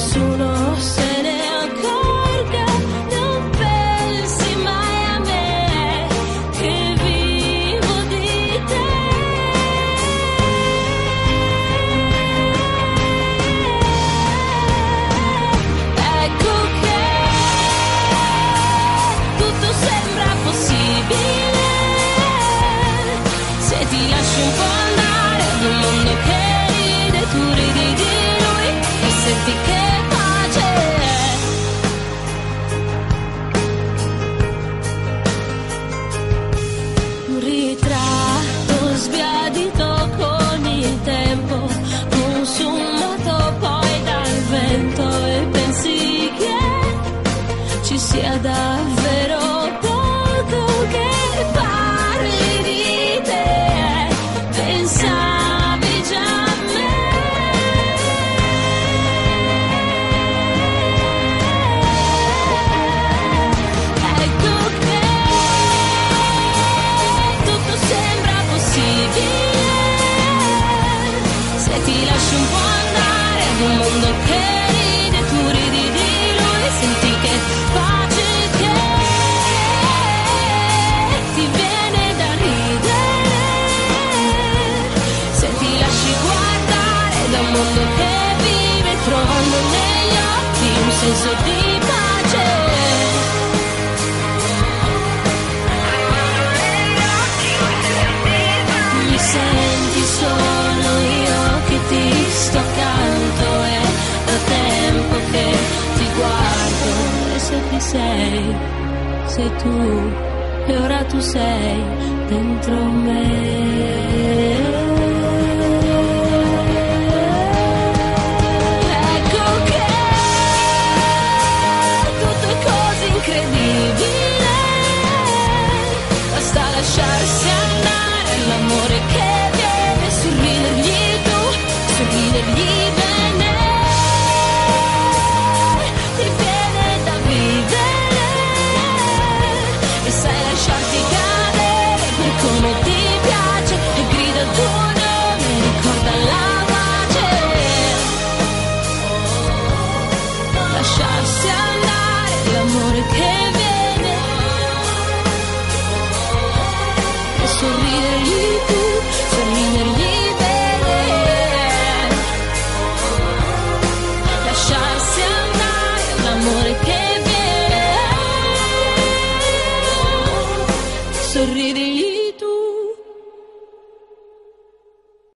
sooner te se dar sei, sei tu e ora tu sei dentro me.